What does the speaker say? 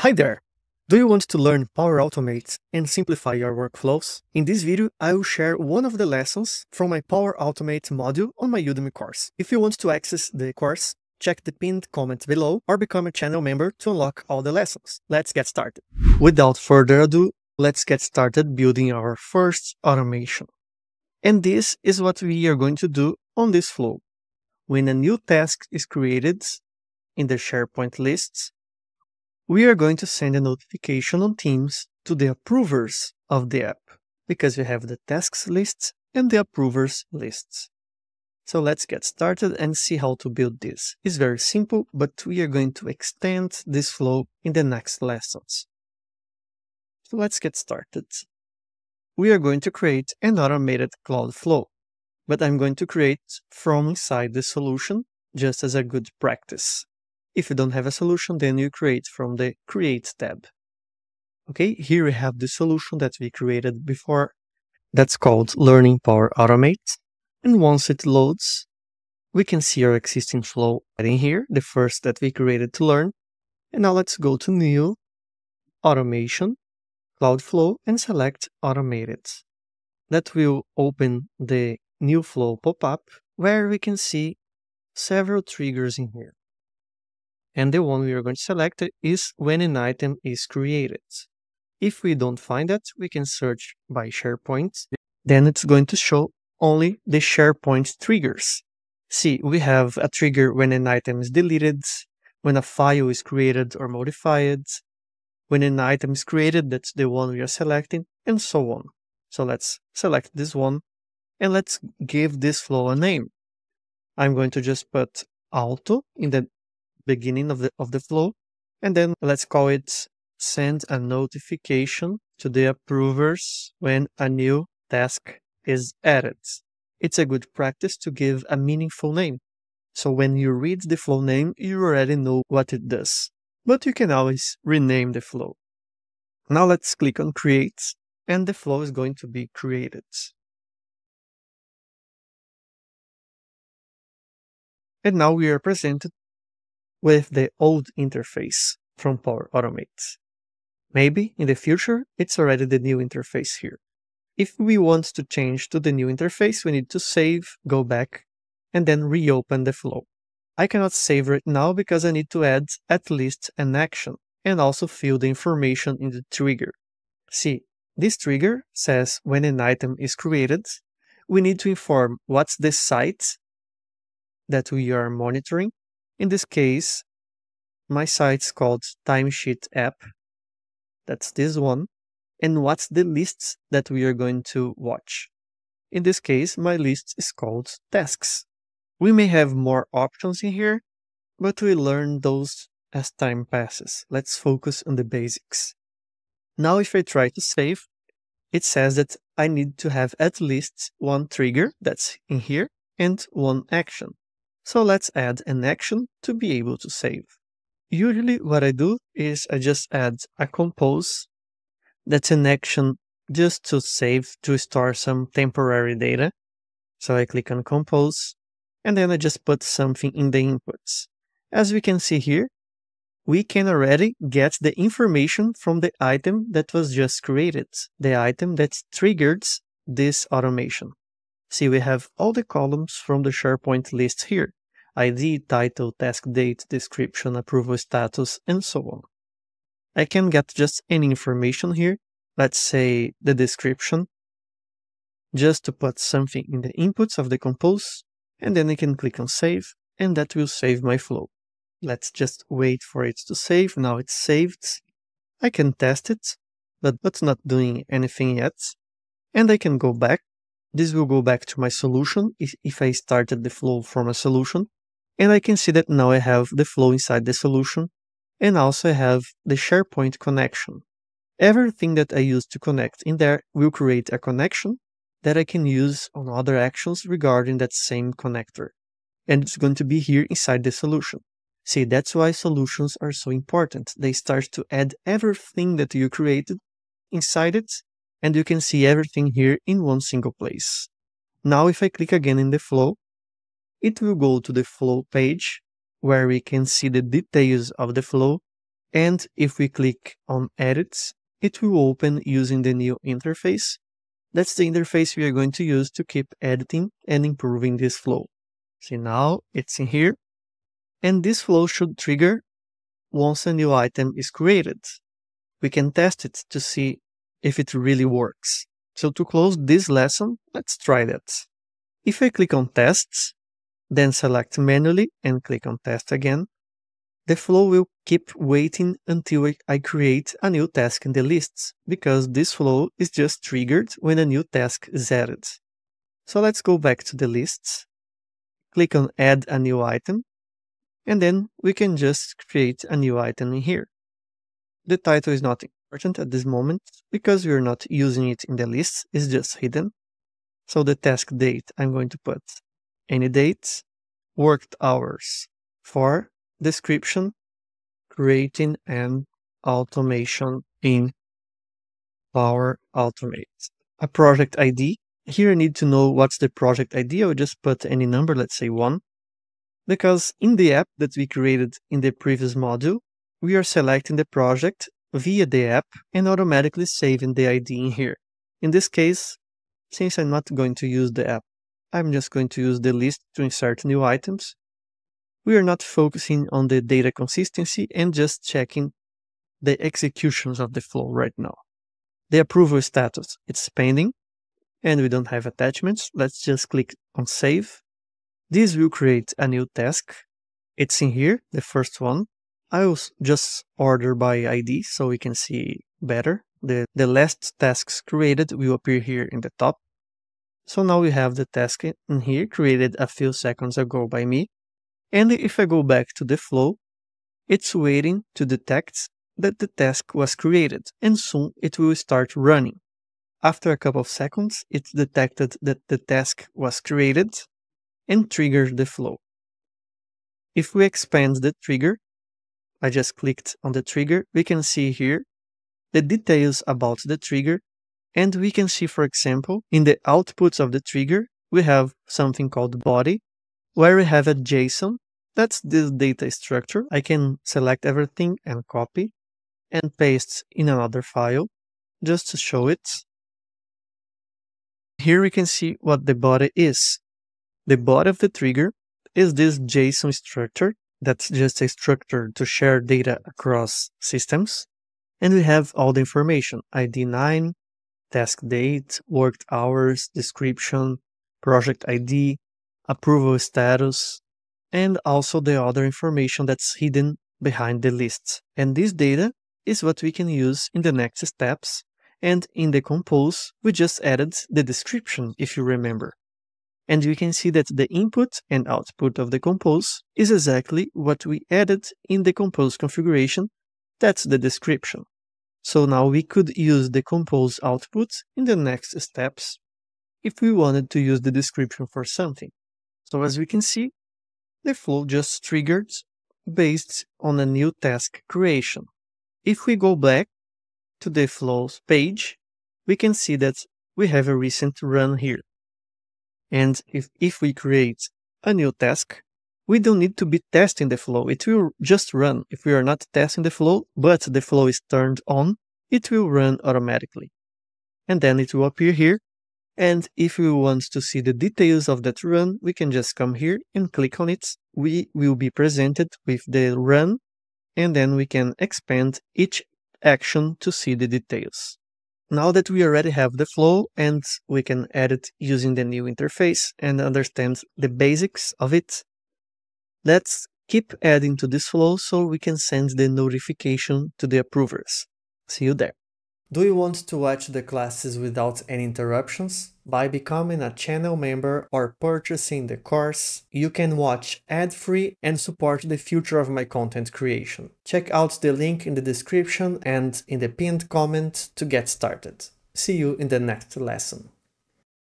Hi there! Do you want to learn Power Automate and simplify your workflows? In this video, I will share one of the lessons from my Power Automate module on my Udemy course. If you want to access the course, check the pinned comment below or become a channel member to unlock all the lessons. Let's get started. Without further ado, let's get started building our first automation. And this is what we are going to do on this flow. When a new task is created in the SharePoint lists, we are going to send a notification on Teams to the approvers of the app because we have the tasks lists and the approvers lists. So let's get started and see how to build this. It's very simple, but we are going to extend this flow in the next lessons. So let's get started. We are going to create an automated cloud flow, but I'm going to create from inside the solution just as a good practice. If you don't have a solution, then you create from the Create tab. Okay, here we have the solution that we created before. That's called Learning Power Automate. And once it loads, we can see our existing flow right in here, the first that we created to learn. And now let's go to New, Automation, Cloud Flow, and select Automated. That will open the new flow pop-up where we can see several triggers in here and the one we are going to select is when an item is created. If we don't find it, we can search by SharePoint. Then it's going to show only the SharePoint triggers. See, we have a trigger when an item is deleted, when a file is created or modified, when an item is created, that's the one we are selecting, and so on. So let's select this one, and let's give this flow a name. I'm going to just put auto in the beginning of the, of the flow. And then let's call it send a notification to the approvers when a new task is added. It's a good practice to give a meaningful name. So when you read the flow name, you already know what it does. But you can always rename the flow. Now let's click on create and the flow is going to be created. And now we are presented with the old interface from Power Automate. Maybe in the future, it's already the new interface here. If we want to change to the new interface, we need to save, go back, and then reopen the flow. I cannot save right now because I need to add at least an action and also fill the information in the trigger. See, this trigger says when an item is created, we need to inform what's the site that we are monitoring in this case, my site's called Timesheet app. That's this one. And what's the lists that we are going to watch? In this case, my list is called tasks. We may have more options in here, but we learn those as time passes. Let's focus on the basics. Now, if I try to save, it says that I need to have at least one trigger that's in here and one action. So let's add an action to be able to save. Usually what I do is I just add a compose that's an action just to save, to store some temporary data. So I click on compose and then I just put something in the inputs. As we can see here, we can already get the information from the item that was just created, the item that triggered this automation. See, we have all the columns from the SharePoint list here. ID, title, task date, description, approval status, and so on. I can get just any information here, let's say the description, just to put something in the inputs of the compose, and then I can click on save, and that will save my flow. Let's just wait for it to save. Now it's saved. I can test it, but it's not doing anything yet. And I can go back this will go back to my solution if, I started the flow from a solution. And I can see that now I have the flow inside the solution and also I have the SharePoint connection. Everything that I use to connect in there will create a connection that I can use on other actions regarding that same connector. And it's going to be here inside the solution. See, that's why solutions are so important. They start to add everything that you created inside it and you can see everything here in one single place. Now if I click again in the flow, it will go to the flow page where we can see the details of the flow And if we click on Edit, it will open using the new interface. That's the interface we are going to use to keep editing and improving this flow. See now it's in here. And this flow should trigger once a new item is created. We can test it to see if it really works. So to close this lesson, let's try that. If I click on tests, then select manually and click on test again, the flow will keep waiting until I create a new task in the lists, because this flow is just triggered when a new task is added. So let's go back to the lists, click on add a new item, and then we can just create a new item in here. The title is not important at this moment because we are not using it in the list, it's just hidden. So the task date, I'm going to put any date, worked hours for description, creating an automation in Power Automate. A project ID. Here I need to know what's the project ID. I'll just put any number, let's say one. Because in the app that we created in the previous module, we are selecting the project via the app and automatically saving the ID in here. In this case, since I'm not going to use the app, I'm just going to use the list to insert new items. We are not focusing on the data consistency and just checking the executions of the flow right now. The approval status, it's pending and we don't have attachments. Let's just click on save. This will create a new task. It's in here, the first one. I will just order by ID so we can see better. The, the last tasks created will appear here in the top. So now we have the task in here created a few seconds ago by me. And if I go back to the flow, it's waiting to detect that the task was created and soon it will start running. After a couple of seconds, it detected that the task was created and triggered the flow. If we expand the trigger, I just clicked on the trigger, we can see here the details about the trigger and we can see, for example, in the outputs of the trigger, we have something called body, where we have a JSON. That's this data structure. I can select everything and copy and paste in another file just to show it. Here we can see what the body is. The body of the trigger is this JSON structure that's just a structure to share data across systems. And we have all the information, ID 9, task date, worked hours, description, project ID, approval status, and also the other information that's hidden behind the lists. And this data is what we can use in the next steps. And in the compose, we just added the description, if you remember. And we can see that the input and output of the compose is exactly what we added in the compose configuration. That's the description. So now we could use the compose output in the next steps if we wanted to use the description for something. So as we can see, the flow just triggered based on a new task creation. If we go back to the flows page, we can see that we have a recent run here. And if, if we create a new task, we don't need to be testing the flow. It will just run. If we are not testing the flow, but the flow is turned on, it will run automatically. And then it will appear here. And if we want to see the details of that run, we can just come here and click on it. We will be presented with the run, and then we can expand each action to see the details. Now that we already have the flow and we can edit using the new interface and understand the basics of it, Let's keep adding to this flow so we can send the notification to the approvers. See you there. Do you want to watch the classes without any interruptions? By becoming a channel member or purchasing the course, you can watch ad-free and support the future of my content creation. Check out the link in the description and in the pinned comment to get started. See you in the next lesson.